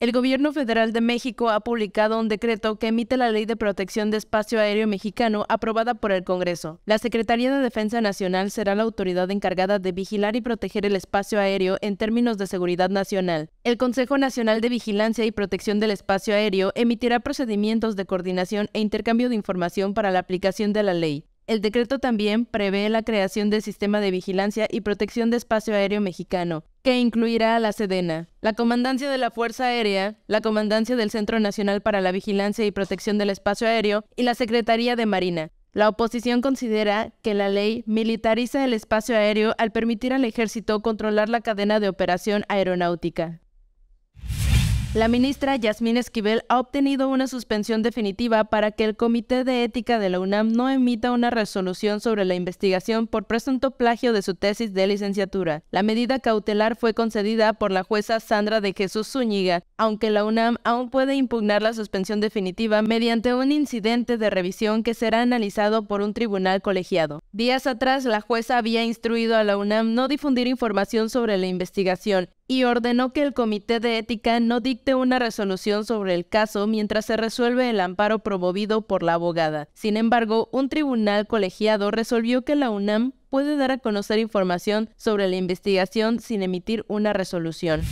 El Gobierno Federal de México ha publicado un decreto que emite la Ley de Protección de Espacio Aéreo Mexicano aprobada por el Congreso. La Secretaría de Defensa Nacional será la autoridad encargada de vigilar y proteger el espacio aéreo en términos de seguridad nacional. El Consejo Nacional de Vigilancia y Protección del Espacio Aéreo emitirá procedimientos de coordinación e intercambio de información para la aplicación de la ley. El decreto también prevé la creación del Sistema de Vigilancia y Protección de Espacio Aéreo Mexicano, que incluirá a la Sedena, la Comandancia de la Fuerza Aérea, la Comandancia del Centro Nacional para la Vigilancia y Protección del Espacio Aéreo y la Secretaría de Marina. La oposición considera que la ley militariza el espacio aéreo al permitir al ejército controlar la cadena de operación aeronáutica. La ministra Yasmín Esquivel ha obtenido una suspensión definitiva para que el Comité de Ética de la UNAM no emita una resolución sobre la investigación por presunto plagio de su tesis de licenciatura. La medida cautelar fue concedida por la jueza Sandra de Jesús Zúñiga, aunque la UNAM aún puede impugnar la suspensión definitiva mediante un incidente de revisión que será analizado por un tribunal colegiado. Días atrás, la jueza había instruido a la UNAM no difundir información sobre la investigación y ordenó que el Comité de Ética no dicte una resolución sobre el caso mientras se resuelve el amparo promovido por la abogada. Sin embargo, un tribunal colegiado resolvió que la UNAM puede dar a conocer información sobre la investigación sin emitir una resolución.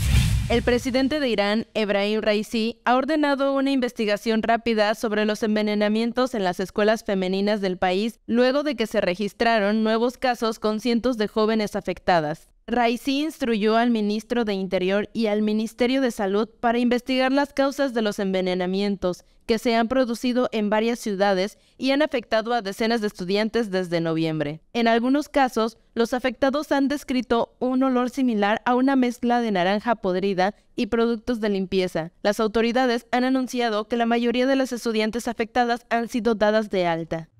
El presidente de Irán, Ebrahim Raisi, ha ordenado una investigación rápida sobre los envenenamientos en las escuelas femeninas del país luego de que se registraron nuevos casos con cientos de jóvenes afectadas. Raisi instruyó al ministro de Interior y al Ministerio de Salud para investigar las causas de los envenenamientos que se han producido en varias ciudades y han afectado a decenas de estudiantes desde noviembre. En algunos casos, los afectados han descrito un olor similar a una mezcla de naranja podrida y productos de limpieza. Las autoridades han anunciado que la mayoría de las estudiantes afectadas han sido dadas de alta.